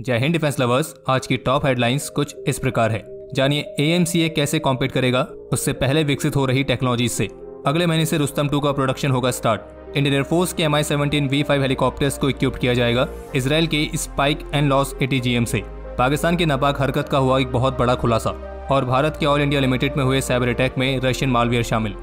जय Hind defence lovers, आज की टॉप हेडलाइंस कुछ इस प्रकार है। जानिए एएमसीए कैसे कॉम्पीट करेगा, उससे पहले विकसित हो रही टेक्नोलॉजी से। अगले महीने से रुस्तम टू का प्रोडक्शन होगा स्टार्ट इंडियन एयरफोर्स के M I seventeen V five helicopters को इक्विप किया जाएगा इसराइल के स्पाइक एंड लॉस एटीजीएम से। पाकिस्तान की नापाक हरकत का हुआ एक बहुत बड़ा खुलासा। और भारत के ऑल इंडिया लिमिटेड में हुए साइबर अटैक में रशियन मालवियर शामिल।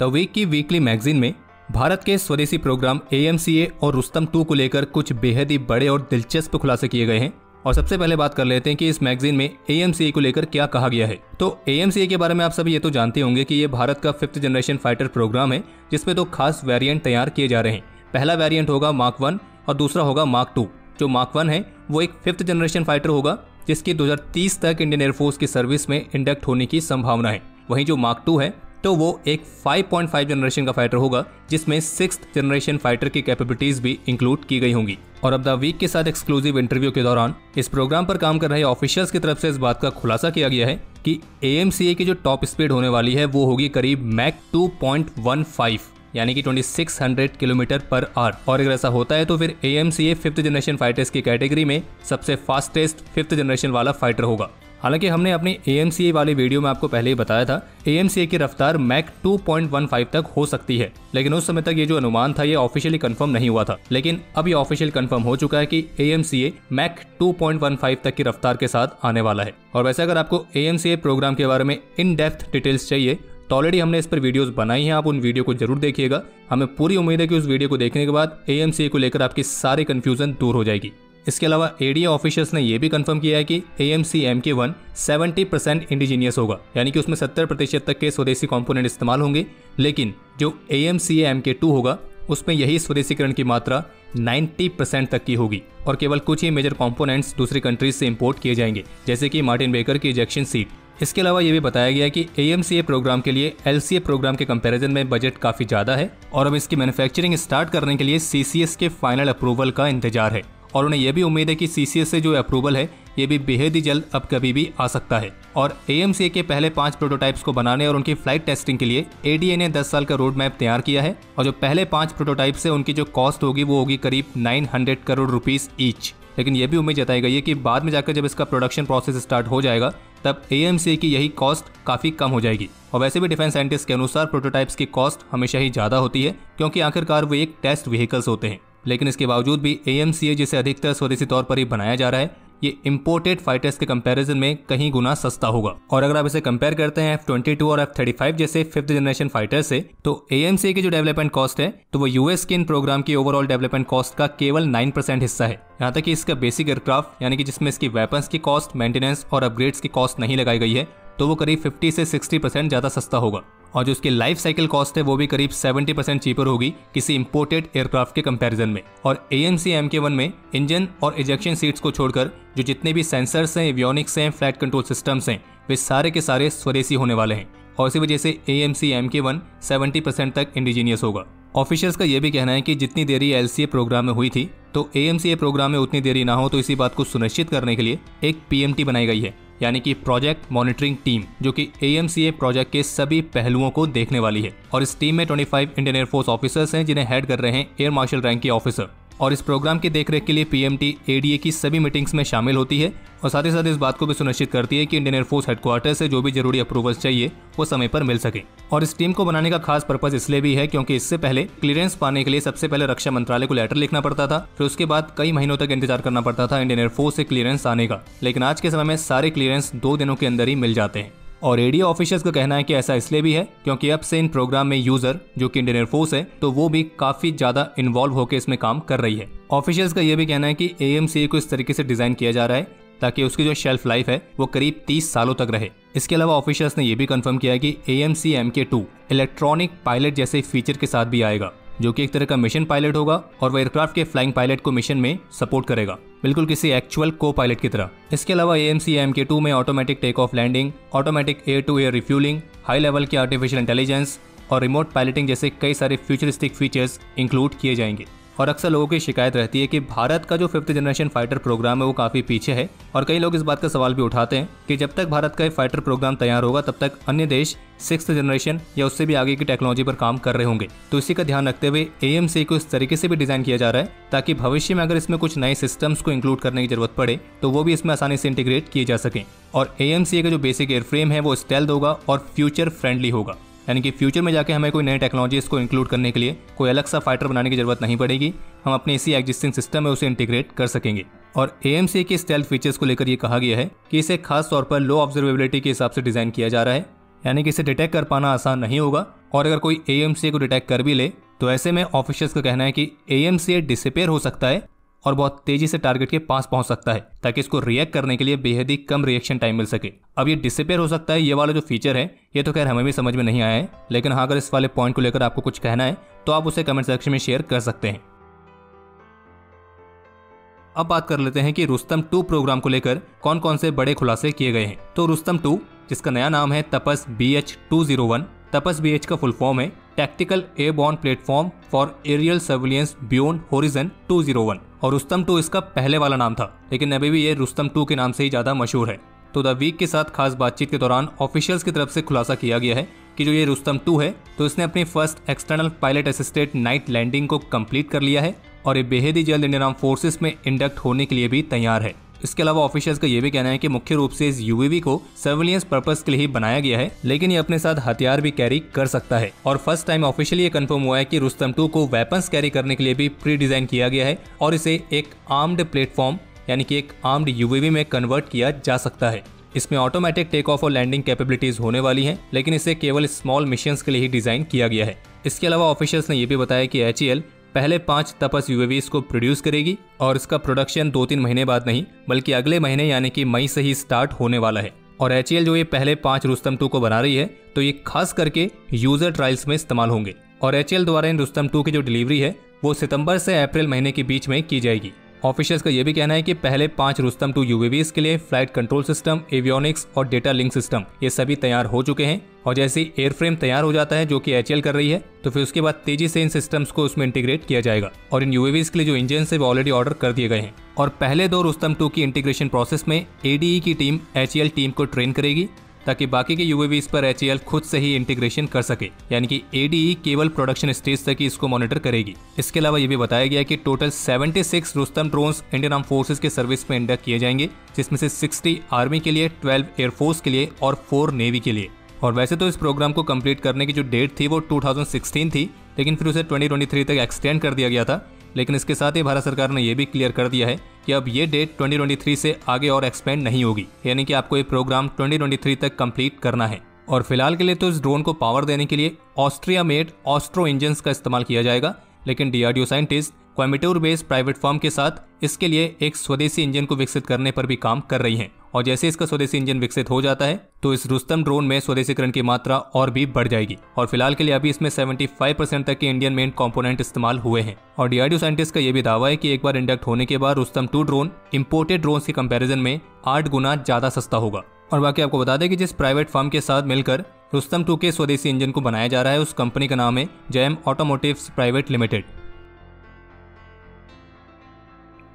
द वीक की वीकली मैगजीन में भारत के स्वदेशी प्रोग्राम एएमसीए और रुस्तम टू को लेकर कुछ बेहद ही बड़े और दिलचस्प खुलासे किए गए हैं। और सबसे पहले बात कर लेते हैं कि इस मैगजीन में एएमसीए को लेकर क्या कहा गया है। तो एएमसीए के बारे में आप सभी ये तो जानते होंगे कि ये भारत का फिफ्थ जनरेशन फाइटर प्रोग्राम है, जिसमें दो खास वेरिएंट तैयार किए जा रहे हैं। पहला वेरिएंट होगा मार्क वन और दूसरा होगा मार्क टू जो मार्क वन है, वो एक फिफ्थ जनरेशन फाइटर होगा, जिसकी 2030 तक इंडियन एयरफोर्स की सर्विस में इंडक्ट होने की संभावना है। वहीं जो मार्क टू है तो वो एक 5.5 जनरेशन का फाइटर होगा, जिसमें सिक्स जनरेशन फाइटर की कैपेबिलिटीज भी इंक्लूड की गई होंगी। और अब द वीक के साथ एक्सक्लूसिव इंटरव्यू के दौरान, इस प्रोग्राम पर काम कर रहे ऑफिशियल्स की तरफ़ से इस बात का खुलासा किया गया है कि AMCA की जो टॉप स्पीड होने वाली है, वो होगी करीब मैक 2.15 यानी कि 2600 किलोमीटर पर आवर और अगर ऐसा होता है तो फिर A A fifth generation fighters की कैटेगरी में सबसे फास्टेस्ट फिफ्थ जनरेशन वाला फाइटर होगा। हालाँकि हमने अपने ए वाले वीडियो में आपको पहले ही बताया था ए की रफ्तार मैक 2.15 तक हो सकती है, लेकिन उस समय तक ये जो अनुमान था, ये ऑफिशियली कंफर्म नहीं हुआ था। लेकिन अब ये ऑफिशियल कंफर्म हो चुका है कि A M C A Mac 2.15 तक की रफ्तार के साथ आने वाला है। और वैसे अगर आपको ए एम सी ए प्रोग्राम के बारे में इन डेप्थ डिटेल्स चाहिए तो ऑलरेडी हमने इस पर वीडियोस बनाई हैं, आप उन वीडियो को ज़रूर देखिएगा। हमें पूरी उम्मीद है कि उस वीडियो को देखने के बाद ए को लेकर आपकी सारी कन्फ्यूज़न दूर हो जाएगी। इसके अलावा एडीए ऑफिशियल्स ने यह भी कंफर्म किया है कि A M C M K one seventy percent indigenous होगा, यानी कि उसमें सत्तर प्रतिशत तक के स्वदेशी कंपोनेंट इस्तेमाल होंगे, लेकिन जो A M C M K two होगा, उसमें यही स्वदेशीकरण की मात्रा 90 परसेंट तक की होगी और केवल कुछ ही मेजर कंपोनेंट्स दूसरी कंट्रीज़ से इंपोर्ट किए जाएँगे, जैसे कि मार्टिन बेकर की इजेक्शन सीट इसके अलावा ये भी बताया गया कि ए प्रोग्राम के लिए एलसीए प्रोग्राम के कंपैरिजन में बजट काफ़ी ज़्यादा है और अब इसकी मैन्युफैक्चरिंग स्टार्ट करने के लिए सीसीएस के फाइनल अप्रूवल का इंतज़ार है। और उन्हें यह भी उम्मीद है कि सीसीएस से जो अप्रूवल है, ये भी बेहद ही जल्द अब कभी भी आ सकता है। और ए के पहले पाँच प्रोटोटाइप्स को बनाने और उनकी फ़्लाइट टेस्टिंग के लिए एडीए ने 10 साल का रोड मैप तैयार किया है और जो पहले पाँच प्रोटोटाइप से उनकी जो कॉस्ट होगी, वो होगी करीब 900 करोड़ रुपीस ईच लेकिन यह भी उम्मीद जताई गई है कि बाद में जाकर जब इसका प्रोडक्शन प्रोसेस स्टार्ट हो जाएगा, तब ए की यही कॉस्ट काफ़ी कम हो जाएगी। और वैसे भी डिफेंस साइंटिस्ट के अनुसार प्रोटोटाइप्स की कॉस्ट हमेशा ही ज़्यादा होती है, क्योंकि आखिरकार वो एक टेस्ट व्हीकल्स होते हैं। लेकिन इसके बावजूद भी ए जिसे अधिकतर स्वदेशी तौर पर ही बनाया जा रहा है, ये इम्पोर्टेड फाइटर्स के कंपैरिजन में कहीं गुना सस्ता होगा। और अगर आप इसे कंपेयर करते हैं एफ़ ट्वेंटी टू और एफ़ थर्टी फाइव जैसे फिफ्थ जनरेशन फाइटर से तो ए की जो डेवलपमेंट कॉस्ट है तो वो यूएस के इन प्रोग्राम की ओवरऑल डेवलपमेंट कॉस्ट का केवल नाइन परसेंट हिस्सा है। यहाँ तक कि इसका बेसिक एयरक्राफ्ट यानी कि जिसमें इसकी वेपन्स की कॉस्ट मेंटेनेंस और अपग्रेड्स की कॉस्ट नहीं लगाई गई है तो वो करीब 50 से 60 परसेंट ज़्यादा सस्ता होगा। और जो उसकी लाइफ साइकिल कॉस्ट है, वो भी करीब 70 परसेंट चीपर होगी किसी इंपोर्टेड एयरक्राफ्ट के कंपैरिजन में। और A M C M K one में इंजन और इजेक्शन सीट्स को छोड़कर, जो जितने भी सेंसर्स हैं एवियोनिक्स हैं फ़्लाइट कंट्रोल सिस्टम्स हैं, वे सारे के सारे स्वदेशी होने वाले हैं। और इसी वजह से ए एम सी एम के वन सेवेंटी परसेंट तक इंडिजीनियस होगा। ऑफिशियल्स का यह भी कहना है कि जितनी देरी एल सी ए प्रोग्राम में हुई थी तो ए एम सी ए प्रोग्राम में उतनी देरी ना हो तो इसी बात को सुनिश्चित करने के लिए एक पीएमटी बनाई गई है। यानी कि प्रोजेक्ट मॉनिटरिंग टीम जो कि एएमसीए प्रोजेक्ट के सभी पहलुओं को देखने वाली है। और इस टीम में 25 इंडियन एयरफोर्स ऑफिसर्स हैं, जिन्हें हेड कर रहे हैं एयर मार्शल रैंक के ऑफिसर और इस प्रोग्राम की देखरेख के लिए पीएमटी, एडीए की सभी मीटिंग्स में शामिल होती है और साथ ही साथ इस बात को भी सुनिश्चित करती है कि इंडियन एयरफोर्स हेडक्वार्टर से जो भी ज़रूरी अप्रूवल्स चाहिए, वो समय पर मिल सके। और इस टीम को बनाने का खास पर्पज इसलिए भी है क्योंकि इससे पहले क्लियरेंस पाने के लिए सबसे पहले रक्षा मंत्रालय को लेटर लिखना पड़ता था, फिर उसके बाद कई महीनों तक इंतज़ार करना पड़ता था इंडियन एयरफोर्स से क्लियरेंस आने का। लेकिन आज के समय में सारे क्लियरेंस दो दिनों के अंदर ही मिल जाते हैं। और एडियो ऑफिशियल्स का कहना है कि ऐसा इसलिए भी है क्योंकि अब से इन प्रोग्राम में यूज़र जो कि इंडियन एयरफोर्स है तो वो भी काफ़ी ज़्यादा इन्वॉल्व होकर इसमें काम कर रही है। ऑफिशियल्स का यह भी कहना है कि ए को इस तरीके से डिज़ाइन किया जा रहा है ताकि उसकी जो शेल्फ लाइफ है, वो करीब 30 सालों तक रहे। इसके अलावा ऑफिशियल्स ने यह भी कंफर्म किया कि A M C M K two electronic pilot जैसे फीचर के साथ भी आएगा। जो कि एक तरह का मिशन पायलट होगा और वह एयरक्राफ्ट के फ्लाइंग पायलट को मिशन में सपोर्ट करेगा। बिल्कुल किसी एक्चुअल को पायलट की तरह। इसके अलावा A M C M K two में automatic take off landing automatic air to air refuelling high level की आर्टिफिशियल इंटेलिजेंस और रिमोट पायलटिंग जैसे कई सारे फ्यूचरिस्टिक फीचर्स इंक्लूड किए जाएँगे। और अक्सर लोगों की शिकायत रहती है कि भारत का जो फिफ्थ जनरेशन फाइटर प्रोग्राम है वो काफ़ी पीछे है और कई लोग इस बात का सवाल भी उठाते हैं कि जब तक भारत का फाइटर प्रोग्राम तैयार होगा, तब तक अन्य देश सिक्स जनरेशन या उससे भी आगे की टेक्नोलॉजी पर काम कर रहे होंगे। तो इसी का ध्यान रखते हुए ए को इस तरीके से भी डिज़ाइन किया जा रहा है ताकि भविष्य में अगर इसमें कुछ नए सिस्टम्स को इंक्लूड करने की ज़रूरत पड़े तो वो भी इसमें आसानी से इंटीग्रेट किए जा सके। और एएमसी का जो बेसिक एयरफ्रेम है, वो स्टेल्थ होगा और फ्यूचर फ्रेंडली होगा। यानी कि फ्यूचर में जाके हमें कोई नई टेक्नोलॉजी को इंक्लूड करने के लिए कोई अलग सा फाइटर बनाने की ज़रूरत नहीं पड़ेगी। हम अपने इसी एग्जिस्टिंग सिस्टम में उसे इंटीग्रेट कर सकेंगे। और एएमसी के स्टेल्थ फीचर्स को लेकर ये कहा गया है कि इसे खास तौर पर लो ऑब्जर्वेबिलिटी के हिसाब से डिज़ाइन किया जा रहा है। यानी कि इसे डिटेक्ट कर पाना आसान नहीं होगा। और अगर कोई एएमसी को डिटेक्ट कर भी ले तो ऐसे में ऑफिशियल्स का कहना है कि ए डिसअपेयर हो सकता है। और बहुत तेज़ी से टारगेट के पास पहुँच सकता है, ताकि इसको रिएक्ट करने के लिए बेहद ही कम रिएक्शन टाइम मिल सके। अब ये डिसअपेयर हो सकता है, ये वाला जो फीचर है, ये तो खैर हमें भी समझ में नहीं आया है, लेकिन हाँ अगर इस वाले पॉइंट को लेकर आपको कुछ कहना है तो आप उसे कमेंट सेक्शन में शेयर कर सकते हैं। अब बात कर लेते हैं कि रुस्तम टू प्रोग्राम को लेकर कौन कौन से बड़े खुलासे किए गए हैं। तो रुस्तम टू जिसका नया नाम है Tapas B H two zero one Tapas B H का फुल फॉर्म है tactical airborne platform for aerial surveillance beyond horizon 201 और रुस्तम टू इसका पहले वाला नाम था, लेकिन अभी भी ये रुस्तम टू के नाम से ही ज़्यादा मशहूर है। तो द वीक के साथ खास बातचीत के दौरान ऑफिशियल्स की तरफ़ से खुलासा किया गया है कि जो ये रुस्तम टू है तो इसने अपनी first external pilot assisted night landing को कंप्लीट कर लिया है और ये बेहद ही जल्द इंडियन आर्म फोर्सेस में इंडक्ट होने के लिए भी तैयार है। इसके अलावा ऑफिशियल्स का यह भी कहना है कि मुख्य रूप से इस यूवीवी को सर्विलियंस पर्पज के लिए ही बनाया गया है, लेकिन ये अपने साथ हथियार भी कैरी कर सकता है। और फ़र्स्ट टाइम ऑफिशियली ये कंफर्म हुआ है कि रुस्तम टू को वेपन्स कैरी करने के लिए भी प्री डिज़ाइन किया गया है और इसे एक आर्म्ड प्लेटफॉर्म यानी कि एक आर्म्ड यूवीवी में कन्वर्ट किया जा सकता है। इसमें ऑटोमेटिक टेक ऑफ़ और लैंडिंग कैपेबिलिटीज होने वाली हैं, लेकिन इसे केवल स्मॉल मिशन के लिए ही डिज़ाइन किया गया है। इसके अलावा ऑफिशियल्स ने यह भी बताया कि एच पहले पाँच तपस यूएवीज को प्रोड्यूस करेगी और इसका प्रोडक्शन दो तीन महीने बाद नहीं, बल्कि अगले महीने यानी कि मई से ही स्टार्ट होने वाला है। और एचएल जो ये पहले पाँच रुस्तम टू को बना रही है तो ये खास करके यूज़र ट्रायल्स में इस्तेमाल होंगे। और एचएल द्वारा इन रुस्तम टू की जो डिलीवरी है, वो सितंबर से अप्रैल महीने के बीच में की जाएगी। ऑफिशियल्स का यह भी कहना है कि पहले पाँच रुस्तम टू यूवीवीज के लिए फ़्लाइट कंट्रोल सिस्टम एवियोनिक्स और डेटा लिंक सिस्टम ये सभी तैयार हो चुके हैं। और जैसे ही एयरफ्रेम तैयार हो जाता है, जो कि एचएल कर रही है तो फिर उसके बाद तेज़ी से इन सिस्टम्स को उसमें इंटीग्रेट किया जाएगा। और इन यूवीवीज के लिए जो इंजन है, वो ऑलरेडी ऑर्डर कर दिए गए हैं। और पहले दो रुस्तम टू की इंटीग्रेशन प्रोसेस में एडीई की टीम एच टीम को ट्रेन करेगी। ताकि बाकी के यूएवीज पर एच खुद से ही इंटीग्रेशन कर सके। यानी कि एडीई केवल प्रोडक्शन स्टेज तक ही इसको मॉनिटर करेगी। इसके अलावा ये भी बताया गया कि total 76 Rustom drones Indian arm forces के सर्विस में इंडक्ट किए जाएँगे, जिसमें से 60 आर्मी के लिए 12 एयरफोर्स के लिए और 4 नेवी के लिए। और वैसे तो इस प्रोग्राम को कंप्लीट करने की जो डेट थी वो 2016 थी, लेकिन फिर उसे 2023 तक एक्सटेंड कर दिया गया था। लेकिन इसके साथ ही भारत सरकार ने यह भी क्लियर कर दिया है कि अब ये डेट 2023 से आगे और एक्सपेंड नहीं होगी, यानी कि आपको ये प्रोग्राम 2023 तक कंप्लीट करना है। और फ़िलहाल के लिए तो इस ड्रोन को पावर देने के लिए ऑस्ट्रिया मेड ऑस्ट्रो इंजन का इस्तेमाल किया जाएगा, लेकिन डीआरडीओ साइंटिस्ट क्वेमिटोर बेस्ड प्राइवेट फॉर्म के साथ इसके लिए एक स्वदेशी इंजन को विकसित करने पर भी काम कर रही है। और जैसे इसका स्वदेशी इंजन विकसित हो जाता है तो इस रुस्तम ड्रोन में स्वदेशीकरण की मात्रा और भी बढ़ जाएगी। और फ़िलहाल के लिए अभी इसमें 75 परसेंट तक के इंडियन मेन कंपोनेंट इस्तेमाल हुए हैं। और डीआरडीओ साइंटिस्ट का यह भी दावा है कि एक बार इंडक्ट होने के बाद Rustom two drone imported drone के कंपेरिजन में आठ गुना ज़्यादा सस्ता होगा। और बाकी आपको बता दें कि जिस प्राइवेट फर्म के साथ मिलकर रुस्तम टू के स्वदेशी इंजन को बनाया जा रहा है, उस कंपनी का नाम है Jayam automotive private limited.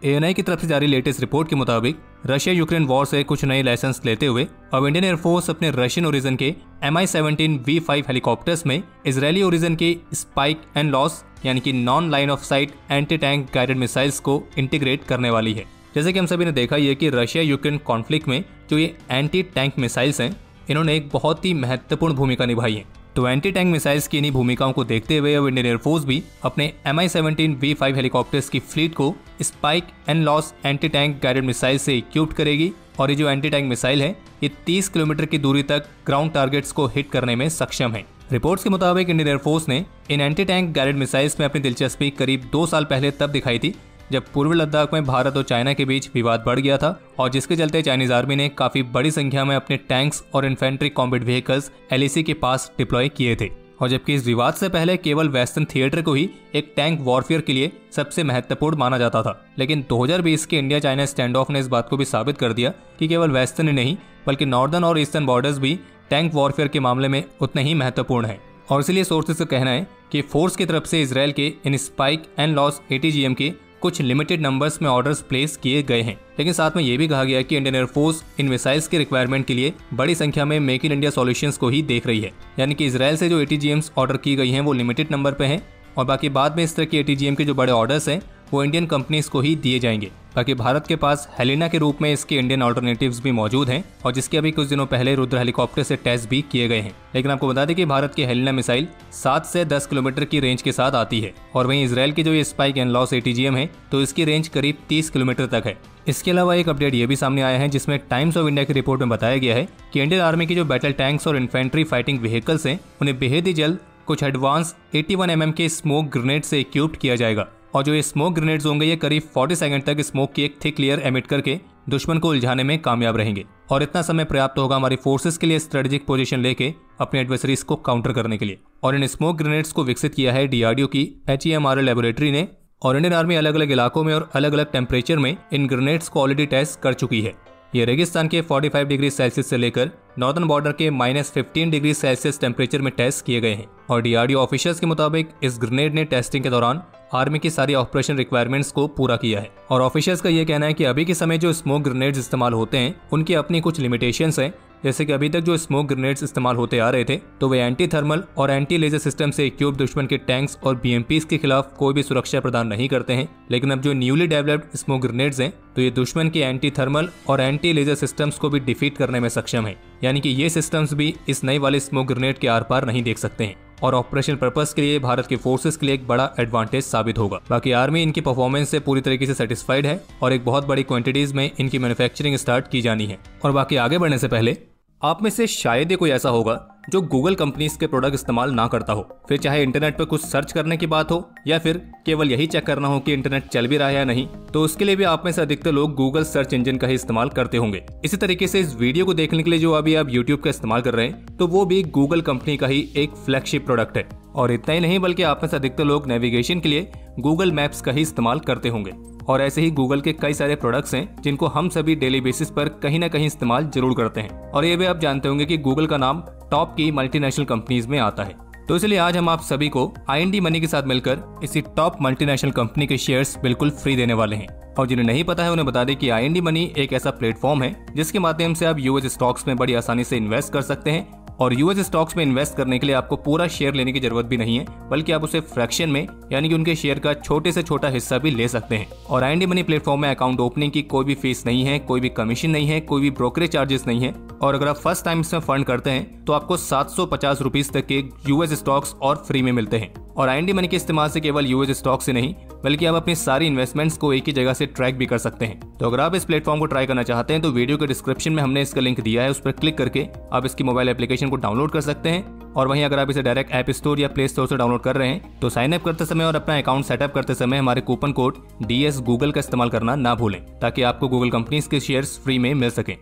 ANI की तरफ़ से जारी लेटेस्ट रिपोर्ट के मुताबिक रशिया यूक्रेन वॉर से कुछ नए लाइसेंस लेते हुए अब इंडियन एयरफोर्स अपने रशियन ओरिजन के M I seventeen V five helicopters में इसराइली ओरिजन के स्पाइक एंड लॉस यानी कि non line of sight anti tank guided missiles को इंटीग्रेट करने वाली है। जैसे कि हम सभी ने देखा यह कि रशिया यूक्रेन कॉन्फ्लिक्ट में जो ये एंटी टैंक मिसाइल्स हैं, इन्होंने एक बहुत ही महत्वपूर्ण भूमिका निभाई है। तो एंटी टैंक मिसाइल्स की इन्हीं भूमिकाओं को देखते हुए अब इंडियन एयरफोर्स भी अपने M I seventeen V five helicopters की फ्लीट को Spike NLOS anti tank guided missile से इक्विप्ड करेगी। और ये जो एंटी टैंक मिसाइल है, ये 30 किलोमीटर की दूरी तक ग्राउंड टारगेट्स को हिट करने में सक्षम है। रिपोर्ट्स के मुताबिक इंडियन एयरफोर्स ने इन एंटी टैंक गाइडेड मिसाइल्स में अपनी दिलचस्पी करीब दो साल पहले तब दिखाई थी जब पूर्वी लद्दाख में भारत और चाइना के बीच विवाद बढ़ गया था और जिसके चलते चाइनीज़ आर्मी ने काफ़ी बड़ी संख्या में अपने टैंक्स और इन्फेंट्री कॉम्बेट व्हीकल्स एल के पास डिप्लॉय किए थे। और जबकि इस विवाद से पहले केवल वेस्टर्न थिएटर को ही एक टैंक वॉरफेयर के लिए सबसे महत्वपूर्ण माना जाता था। लेकिन 2020 के इंडिया चाइना स्टैंड ऑफ़ ने इस बात को भी साबित कर दिया कि केवल वेस्टर्न ही नहीं, बल्कि नॉर्दर्न और ईस्टर्न बॉर्डर्स भी टैंक वॉरफेयर के मामले में उतने ही महत्वपूर्ण है। और इसलिए सोर्सेज का कहना है कि फोर्स की तरफ़ से इसराइल के इन स्पाइक एंड लॉस एटीजीएम के कुछ लिमिटेड नंबर्स में ऑर्डर्स प्लेस किए गए हैं। लेकिन साथ में ये भी कहा गया कि इंडियन एयरफोर्स इन मिसाइल्स के रिक्वायरमेंट के लिए बड़ी संख्या में मेक इन इंडिया सॉल्यूशंस को ही देख रही है। यानी कि इसराइल से जो एटीजीएम्स ऑर्डर की गई है, वो लिमिटेड नंबर पे है। और बाकी बाद में इस तरह के एटीजीएम के जो बड़े ऑर्डर्स हैं वो इंडियन कंपनीज़ को ही दिए जाएँगे। बाकी भारत के पास हेलिना के रूप में इसके इंडियन ऑल्टरनेटिव्स भी मौजूद हैं और जिसके अभी कुछ दिनों पहले रुद्र हेलीकॉप्टर से टेस्ट भी किए गए हैं। लेकिन आपको बता दें कि भारत की हेलिना मिसाइल 7 से 10 किलोमीटर की रेंज के साथ आती है और वहीं इसराइल की जो ये स्पाइक एंड लॉस एटीजीएम है तो इसकी रेंज करीब 30 किलोमीटर तक है। इसके अलावा एक अपडेट ये भी सामने आया है, जिसमें टाइम्स ऑफ़ इंडिया की रिपोर्ट में बताया गया है कि इंडियन आर्मी की जो बैटल टैंक्स और इन्फेंट्री फाइटिंग व्हीकल्स हैं, उन्हें बेहद ही जल्द कुछ एडवांस 81 वन mm के स्मोक ग्रेनेड से इक्विप्ड किया जाएगा। और जो ये स्मोक ग्रेनेड्स होंगे, ये करीब 40 सेकंड तक स्मोक की एक थिक लेयर एमिट करके दुश्मन को उलझाने में कामयाब रहेंगे। और इतना समय पर्याप्त होगा हमारी फोर्सेस के लिए स्ट्रेटेजिक पोजीशन लेके अपने एडवर्सरीज को काउंटर करने के लिए। और इन स्मोक ग्रेनेड्स को विकसित किया है डीआरडीओ की एच लेबोरेटरी ने, और इंडियन आर्मी अलग अलग इलाकों में और अलग अलग टेम्परेचर में इन ग्रेनेड्स को ऑलरेडी टेस्ट कर चुकी है। ये रेगिस्तान के 45 डिग्री सेल्सियस से लेकर नॉर्दर्न बॉर्डर के minus fifteen degree Celsius temperature में टेस्ट किए गए हैं। और डीआरडीओ ऑफिसर्स के मुताबिक इस ग्रेनेड ने टेस्टिंग के दौरान आर्मी की सारी ऑपरेशन रिक्वायरमेंट्स को पूरा किया है। और ऑफिसर्स का ये कहना है कि अभी के समय जो स्मोक ग्रेनेड्स इस्तेमाल होते हैं, उनकी अपनी कुछ लिमिटेशंस हैं। जैसे कि अभी तक जो स्मोक ग्रेनेड्स इस्तेमाल होते आ रहे थे तो वे एंटी थर्मल और एंटी लेजर सिस्टम से इक्विप दुश्मन के टैंक्स और बीएमपीज के खिलाफ कोई भी सुरक्षा प्रदान नहीं करते हैं। लेकिन अब जो न्यूली डेवलप्ड स्मोक ग्रेनेड्स हैं तो ये दुश्मन के एंटी थर्मल और एंटी लेजर सिस्टम्स को भी डिफीट करने में सक्षम है। यानी कि ये सिस्टम्स भी इस नए वाले स्मोक ग्रेनेड के आर पार नहीं देख सकते हैं। और ऑपरेशन पर्पज के लिए भारत के फोर्सेज के लिए एक बड़ा एडवांटेज साबित होगा। बाकी आर्मी इनकी परफॉर्मेंस से पूरी तरीके से सेटिस्फाइड है और एक बहुत बड़ी क्वांटिटीज में इनकी मैन्युफैक्चरिंग स्टार्ट की जानी है। और बाकी आगे बढ़ने से पहले, आप में से शायद ही कोई ऐसा होगा जो गूगल कंपनीज़ के प्रोडक्ट इस्तेमाल ना करता हो। फिर चाहे इंटरनेट पर कुछ सर्च करने की बात हो, या फिर केवल यही चेक करना हो कि इंटरनेट चल भी रहा है या नहीं तो उसके लिए भी आप में से अधिकतर लोग गूगल सर्च इंजन का ही इस्तेमाल करते होंगे। इसी तरीके से इस वीडियो को देखने के लिए जो अभी आप यूट्यूब का इस्तेमाल कर रहे हैं तो वो भी गूगल कंपनी का ही एक फ्लैगशिप प्रोडक्ट है। और इतना ही नहीं, बल्कि आप में से अधिकतर लोग नेविगेशन के लिए गूगल मैप्स का ही इस्तेमाल करते होंगे। और ऐसे ही गूगल के कई सारे प्रोडक्ट्स हैं, जिनको हम सभी डेली बेसिस पर कहीं ना कहीं इस्तेमाल ज़रूर करते हैं। और ये भी आप जानते होंगे कि गूगल का नाम टॉप की मल्टीनेशनल कंपनीज़ में आता है। तो इसलिए आज हम आप सभी को आईएनडी मनी के साथ मिलकर इसी टॉप मल्टीनेशनल कंपनी के शेयर्स बिल्कुल फ्री देने वाले हैं। और जिन्हें नहीं पता है, उन्हें बता दें कि आईएनडी मनी एक ऐसा प्लेटफॉर्म है, जिसके माध्यम से आप यूएस स्टॉक्स में बड़ी आसानी से इन्वेस्ट कर सकते हैं। और यूएस स्टॉक्स में इन्वेस्ट करने के लिए आपको पूरा शेयर लेने की ज़रूरत भी नहीं है, बल्कि आप उसे फ्रैक्शन में, यानी कि उनके शेयर का छोटे से छोटा हिस्सा भी ले सकते हैं। और आई मनी प्लेटफॉर्म में अकाउंट ओपनिंग की कोई भी फ़ीस नहीं है, कोई भी कमीशन नहीं है, कोई भी ब्रोकरेज चार्जेस नहीं है। और अगर आप फ़र्स्ट टाइम इसमें फंड करते हैं तो आपको सात सौ तक के यूएस स्टॉक्स और फ्री में मिलते हैं। और आई मनी के इस्तेमाल से केवल यूएस स्टॉक से नहीं बल्कि आप अपनी सारी इन्वेस्टमेंट्स को एक ही जगह से ट्रैक भी कर सकते हैं। तो अगर आप इस प्लेटफॉर्म को ट्राई करना चाहते हैं तो वीडियो के डिस्क्रिप्शन में हमने इसका लिंक दिया है, उस पर क्लिक करके आप इसकी मोबाइल एप्लीकेशन को डाउनलोड कर सकते हैं। और वहीं अगर आप इसे डायरेक्ट ऐप स्टोर या प्ले स्टोर से डाउनलोड कर रहे हैं तो साइन अप करते समय और अपना अकाउंट सेटअप करते समय हमारे कूपन कोड डी गूगल का इस्तेमाल करना ना भूलें, ताकि आपको गूगल कंपनीज़ के शेयर फ्री में मिल सके।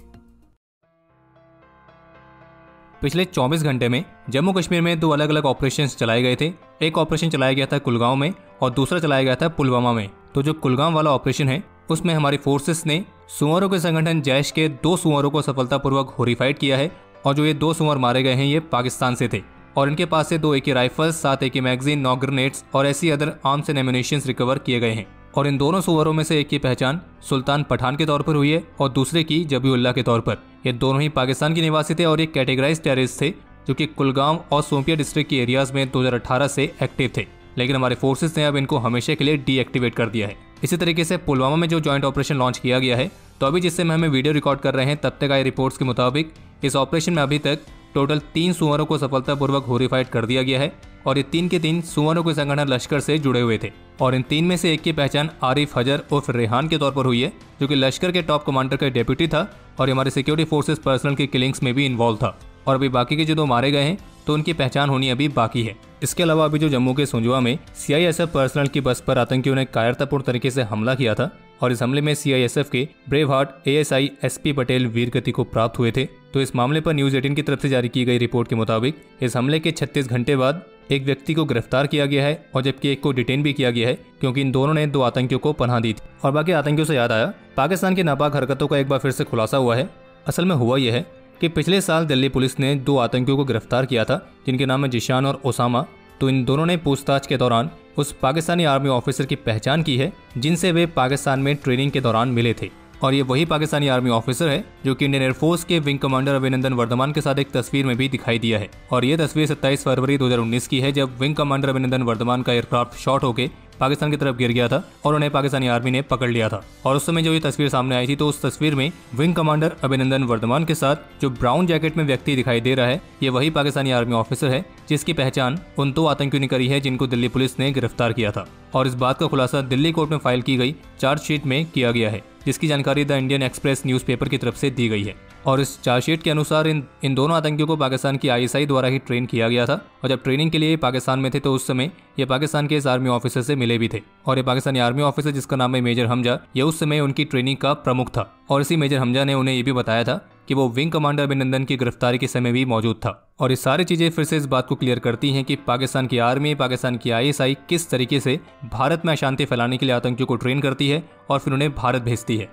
पिछले 24 घंटे में जम्मू कश्मीर में दो अलग अलग ऑपरेशन चलाए गए थे। एक ऑपरेशन चलाया गया था कुलगांव में और दूसरा चलाया गया था पुलवामा में। तो जो कुलगांव वाला ऑपरेशन है, उसमें हमारी फोर्सेस ने सुअरों के संगठन जैश के दो सुअरों को सफलतापूर्वक होरीफाइड किया है और जो ये दो सुअर मारे गए हैं, ये पाकिस्तान से थे। और इनके पास से दो एक राइफल्स सात एक मैगजीन नौ ग्रेनेड्स और ऐसी other arms and ammunition recover किए गए हैं। और इन दोनों सुअरों में से एक की पहचान सुल्तान पठान के तौर पर हुई है और दूसरे की जबीउल्ला के तौर पर। ये दोनों ही पाकिस्तान के निवासी थे और एक कैटेगराइज टेररिस्ट थे, जो कि कुलगांव और सोपिया डिस्ट्रिक्ट के एरियाज़ में 2018 से एक्टिव थे। लेकिन हमारे फोर्सेस ने अब इनको हमेशा के लिए डीएक्टिवेट कर दिया है। इसी तरीके से पुलवामा में जो ज्वाइंट ऑपरेशन लॉन्च किया गया है तो अभी जिससे हमें वीडियो रिकॉर्ड कर रहे हैं, तब तक आई रिपोर्ट्स के मुताबिक, इस ऑपरेशन में अभी तक टोटल तीन सुअरों को सफलतापूर्वक होरीफाइड कर दिया गया है और ये तीन के तीन सुअरों के संगठन लश्कर से जुड़े हुए थे। और इन तीन में से एक की पहचान आरिफ हजर उर्फ़ रेहान के तौर पर हुई है, जो कि लश्कर के टॉप कमांडर का डेप्यूटी था और हमारे सिक्योरिटी फोर्सेस पर्सनल के किलिंग्स में भी इन्वॉल्व था। और अभी बाकी के जो दो मारे गए हैं तो उनकी पहचान होनी अभी बाकी है। इसके अलावा अभी जो जम्मू के सुंजवा में सीआईएसएफ पर्सनल की बस पर आतंकियों ने कायरतापूर्ण तरीके से हमला किया था और इस हमले में सीआईएसएफ के brave heart ASI SP Patel वीर गति को प्राप्त हुए थे। तो इस मामले पर न्यूज़ एटीन की तरफ़ से जारी की गई रिपोर्ट के मुताबिक, इस हमले के 36 घंटे बाद एक व्यक्ति को गिरफ़्तार किया गया है और जबकि एक को डिटेन भी किया गया है, क्योंकि इन दोनों ने दो आतंकियों को पनाह दी थी। और बाकी आतंकियों से याद आया, पाकिस्तान की नापाक हरकतों का एक बार फिर से खुलासा हुआ है। असल में हुआ यह है कि पिछले साल दिल्ली पुलिस ने दो आतंकियों को गिरफ़्तार किया था, जिनके नाम है जिशान और ओसामा। तो इन दोनों ने पूछताछ के दौरान उस पाकिस्तानी आर्मी ऑफिसर की पहचान की है, जिनसे वे पाकिस्तान में ट्रेनिंग के दौरान मिले थे। और ये वही पाकिस्तानी आर्मी ऑफिसर है, जो कि इंडियन एयरफोर्स के विंग कमांडर अभिनंदन वर्धमान के साथ एक तस्वीर में भी दिखाई दिया है। और ये तस्वीर 27 फरवरी 2019 की है, जब विंग कमांडर अभिनंदन वर्धमान का एयरक्राफ्ट शॉट होकर पाकिस्तान की तरफ़ गिर गया था और उन्हें पाकिस्तानी आर्मी ने पकड़ लिया था। और उस समय जो ये तस्वीर सामने आई थी तो उस तस्वीर में विंग कमांडर अभिनंदन वर्धमान के साथ जो ब्राउन जैकेट में व्यक्ति दिखाई दे रहा है, ये वही पाकिस्तानी आर्मी ऑफिसर है, जिसकी पहचान उन दो आतंकियों ने करी है, जिनको दिल्ली पुलिस ने गिरफ़्तार किया था। और इस बात का खुलासा दिल्ली कोर्ट में फ़ाइल की गई, चार्जशीट में किया गया है, जिसकी जानकारी द इंडियन एक्सप्रेस न्यूज़पेपर की तरफ़ से दी गई है। और इस चार्जशीट के अनुसार इन इन दोनों आतंकियों को पाकिस्तान की आईएसआई द्वारा ही ट्रेन किया गया था। और जब ट्रेनिंग के लिए पाकिस्तान में थे तो उस समय ये पाकिस्तान के इस आर्मी ऑफिसर से मिले भी थे। और ये पाकिस्तानी आर्मी ऑफिसर, जिसका नाम है मेजर हमजा, ये उस समय उनकी ट्रेनिंग का प्रमुख था। और इसी मेजर हमजा ने उन्हें ये भी बताया था कि वो विंग कमांडर अभिनंदन की गिरफ्तारी के समय भी मौजूद था। और ये सारी चीज़ें फिर से इस बात को क्लियर करती हैं कि पाकिस्तान की आर्मी, पाकिस्तान की आईएसआई किस तरीके से भारत में अशांति फैलाने के लिए आतंकियों को ट्रेन करती है और फिर उन्हें भारत भेजती है।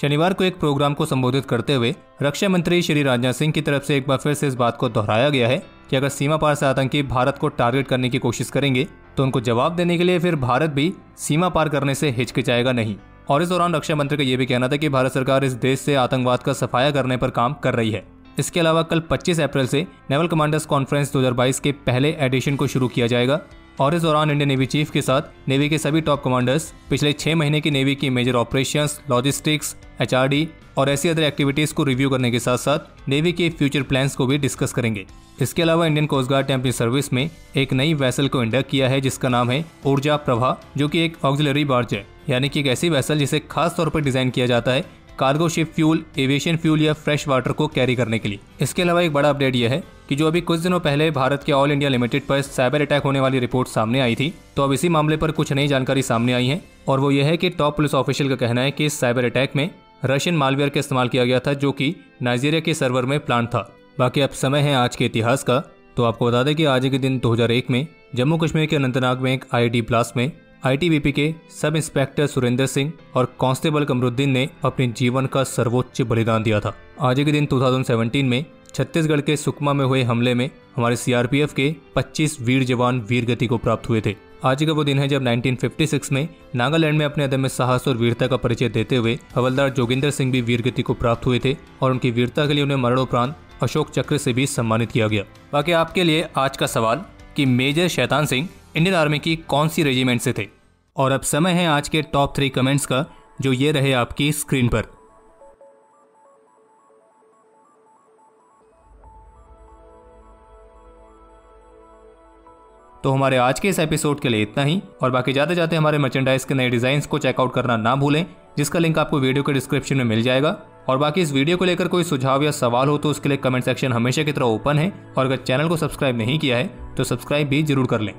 शनिवार को एक प्रोग्राम को संबोधित करते हुए रक्षा मंत्री श्री राजनाथ सिंह की तरफ़ से एक बार फिर से इस बात को दोहराया गया है कि अगर सीमा पार से आतंकी भारत को टारगेट करने की कोशिश करेंगे तो उनको जवाब देने के लिए फिर भारत भी सीमा पार करने से हिचकिचाएगा नहीं। और इस दौरान रक्षा मंत्री का यह भी कहना था कि भारत सरकार इस देश से आतंकवाद का सफाया करने पर काम कर रही है। इसके अलावा कल 25 अप्रैल से नेवल कमांडर्स कॉन्फ्रेंस 2022 के पहले एडिशन को शुरू किया जाएगा और इस दौरान इंडियन नेवी चीफ के साथ नेवी के सभी टॉप कमांडर्स, पिछले छह महीने की नेवी की मेजर ऑपरेशंस, लॉजिस्टिक्स, एचआरडी और ऐसी अदर एक्टिविटीज़ को रिव्यू करने के साथ साथ नेवी के फ्यूचर प्लान्स को भी डिस्कस करेंगे। इसके अलावा इंडियन कोस्ट गार्ड ने अपनी सर्विस में एक नई वैसल को इंडक्ट किया है, जिसका नाम है ऊर्जा प्रभा जो कि एक ऑक्सिलरी बार्ज है। यानी कि एक ऐसी वैसल जिसे खास तौर पर डिज़ाइन किया जाता है cargo ship fuel aviation fuel या फ्रेश वाटर को कैरी करने के लिए। इसके अलावा एक बड़ा अपडेट यह है कि जो अभी कुछ दिनों पहले भारत के ऑल इंडिया लिमिटेड पर साइबर अटैक होने वाली रिपोर्ट सामने आई थी तो अब इसी मामले पर कुछ नई जानकारी सामने आई है, और वो ये है कि टॉप पुलिस ऑफिशियल का कहना है कि इस साइबर अटैक में रशियन मालवेयर का इस्तेमाल किया गया था, जो कि नाइजीरिया के सर्वर में प्लांट था। बाकी अब समय है आज के इतिहास का तो आपको बता दें कि आज के दिन 2001 में जम्मू कश्मीर के अनंतनाग में एक आईडी ब्लास्ट में आईटीबीपी के सब इंस्पेक्टर सुरेंद्र सिंह और कांस्टेबल कमरुद्दीन ने अपने जीवन का सर्वोच्च बलिदान दिया था। आज के दिन 2017 में छत्तीसगढ़ के सुकमा में हुए हमले में हमारे सीआरपीएफ के 25 वीर जवान वीर गति को प्राप्त हुए थे। आज का वो दिन है जब 1956 में नागालैंड में अपने अदम्य साहस और वीरता का परिचय देते हुए हवलदार जोगिंदर सिंह भी वीर गति को प्राप्त हुए थे और उनकी वीरता के लिए उन्हें मरणोपरांत अशोक चक्र से भी सम्मानित किया गया। बाकी आपके लिए आज का सवाल कि major Shaitan Singh Indian army की कौन सी रेजिमेंट से थे? और अब समय है आज के टॉप थ्री कमेंट्स का, जो ये रहे आपकी स्क्रीन पर। तो हमारे आज के इस एपिसोड के लिए इतना ही, और बाकी जाते जाते हमारे मर्चेंडाइज के नए डिज़ाइन को चेकआउट करना ना भूलें, जिसका लिंक आपको वीडियो के डिस्क्रिप्शन में मिल जाएगा। और बाकी इस वीडियो को लेकर कोई सुझाव या सवाल हो तो उसके लिए कमेंट सेक्शन हमेशा की तरह ओपन है, और अगर चैनल को सब्सक्राइब नहीं किया है तो सब्सक्राइब भी ज़रूर कर लें।